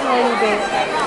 tiny bit.